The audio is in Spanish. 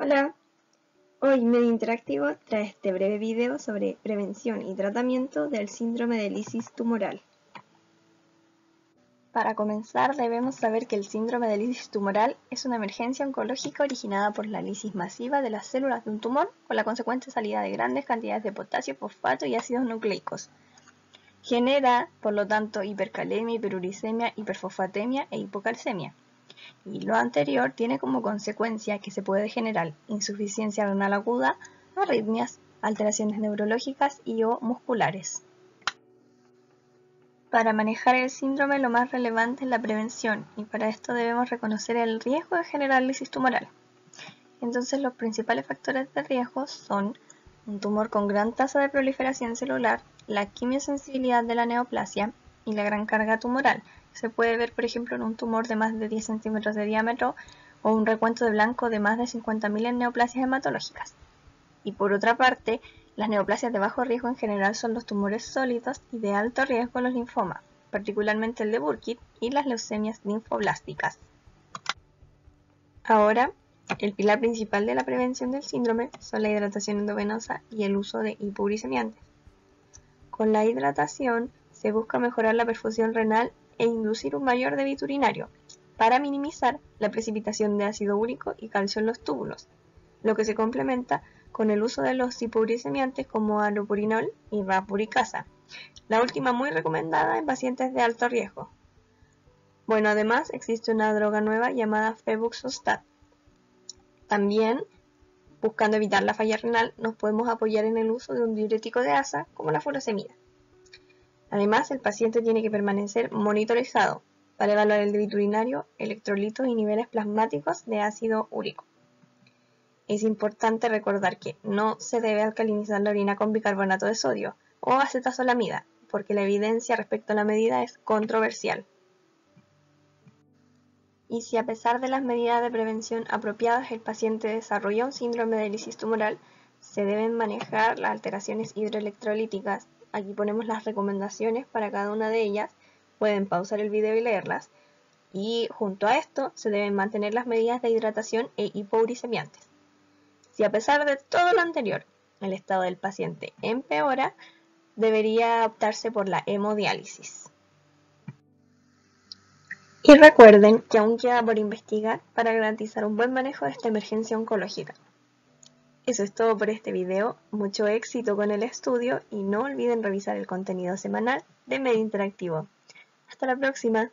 Hola, hoy Medio Interactivo trae este breve video sobre prevención y tratamiento del síndrome de lisis tumoral. Para comenzar debemos saber que el síndrome de lisis tumoral es una emergencia oncológica originada por la lisis masiva de las células de un tumor con la consecuente salida de grandes cantidades de potasio, fosfato y ácidos nucleicos. Genera, por lo tanto, hipercalemia, hiperuricemia, hiperfosfatemia e hipocalcemia y lo anterior tiene como consecuencia que se puede generar insuficiencia renal aguda, arritmias, alteraciones neurológicas y o musculares. Para manejar el síndrome lo más relevante es la prevención y para esto debemos reconocer el riesgo de generar lisis tumoral. Entonces los principales factores de riesgo son un tumor con gran tasa de proliferación celular, la quimiosensibilidad de la neoplasia y la gran carga tumoral, se puede ver, por ejemplo, en un tumor de más de 10 centímetros de diámetro o un recuento de blanco de más de 50.000 en neoplasias hematológicas. Y por otra parte, las neoplasias de bajo riesgo en general son los tumores sólidos y de alto riesgo los linfomas, particularmente el de Burkitt y las leucemias linfoblásticas. Ahora, el pilar principal de la prevención del síndrome son la hidratación endovenosa y el uso de hipouricemiantes. Con la hidratación se busca mejorar la perfusión renal e inducir un mayor débito urinario, para minimizar la precipitación de ácido úrico y calcio en los túbulos, lo que se complementa con el uso de los hipouricemiantes como alopurinol y rapuricasa, la última muy recomendada en pacientes de alto riesgo. Bueno, además existe una droga nueva llamada febuxostat. También, buscando evitar la falla renal, nos podemos apoyar en el uso de un diurético de asa como la furosemida. Además, el paciente tiene que permanecer monitorizado para evaluar el débito urinario, electrolitos y niveles plasmáticos de ácido úrico. Es importante recordar que no se debe alcalinizar la orina con bicarbonato de sodio o acetazolamida, porque la evidencia respecto a la medida es controversial. Y si a pesar de las medidas de prevención apropiadas el paciente desarrolla un síndrome de lisis tumoral, se deben manejar las alteraciones hidroelectrolíticas Aquí ponemos las recomendaciones para cada una de ellas. Pueden pausar el video y leerlas. Y junto a esto se deben mantener las medidas de hidratación e hipouricemiantes. Si a pesar de todo lo anterior el estado del paciente empeora, debería optarse por la hemodiálisis. Y recuerden que aún queda por investigar para garantizar un buen manejo de esta emergencia oncológica. Eso es todo por este video, mucho éxito con el estudio y no olviden revisar el contenido semanal de Medio Interactivo. Hasta la próxima.